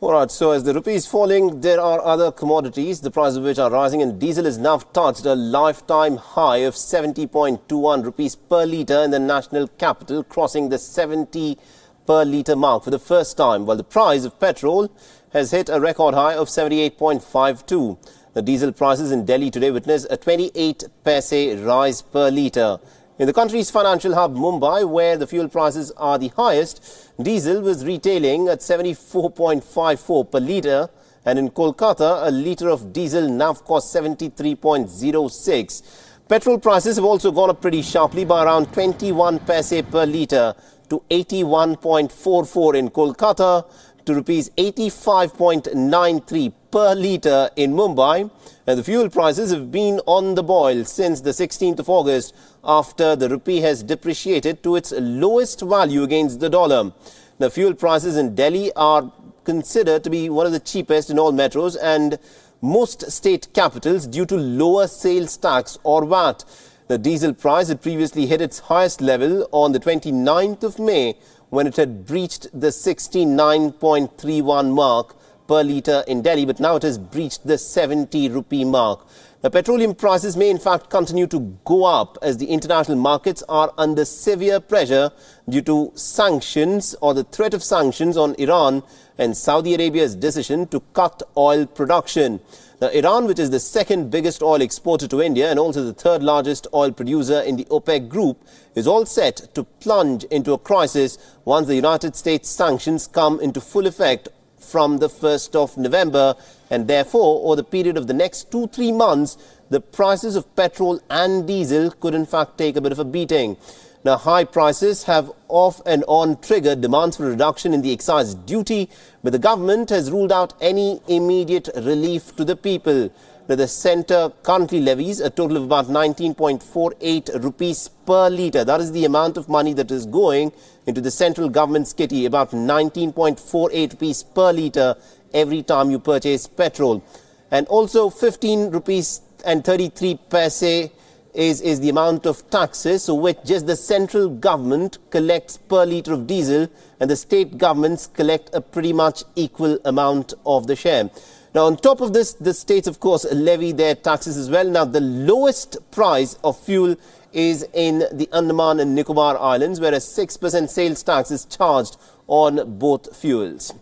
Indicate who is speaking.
Speaker 1: All right, so as the rupee is falling, there are other commodities, the price of which are rising, and diesel has now touched a lifetime high of 70.21 rupees per litre in the national capital, crossing the 70 per litre mark for the first time, while the price of petrol has hit a record high of 78.52. The diesel prices in Delhi today witnessed a 28 paise rise per litre. In the country's financial hub, Mumbai, where the fuel prices are the highest, diesel was retailing at 74.54 per litre, and in Kolkata, a litre of diesel now costs 73.06. Petrol prices have also gone up pretty sharply by around 21 paise per litre to 81.44 in Kolkata to rupees 85.93 per litre in Mumbai. And the fuel prices have been on the boil since the 16th of August after the rupee has depreciated to its lowest value against the dollar. The fuel prices in Delhi are considered to be one of the cheapest in all metros and most state capitals due to lower sales tax or VAT. The diesel price had previously hit its highest level on the 29th of May when it had breached the 69.31 mark per litre in Delhi, but now it has breached the 70 rupee mark. The petroleum prices may in fact continue to go up as the international markets are under severe pressure due to sanctions or the threat of sanctions on Iran and Saudi Arabia's decision to cut oil production. Now, Iran, which is the second biggest oil exporter to India and also the third largest oil producer in the OPEC group, is all set to plunge into a crisis once the United States sanctions come into full effect from the 1st of November. And therefore, over the period of the next two, three months, the prices of petrol and diesel could in fact take a bit of a beating. Now, high prices have off and on triggered demands for a reduction in the excise duty, but the government has ruled out any immediate relief to the people. The centre currently levies a total of about 19.48 rupees per litre. That is the amount of money that is going into the central government's kitty, about 19.48 rupees per litre every time you purchase petrol. And also 15 rupees and 33 paise is, is the amount of taxes so which just the central government collects per litre of diesel and the state governments collect a pretty much equal amount of the share. Now, on top of this, the states, of course, levy their taxes as well. Now, the lowest price of fuel is in the Andaman and Nicobar Islands, where a 6% sales tax is charged on both fuels.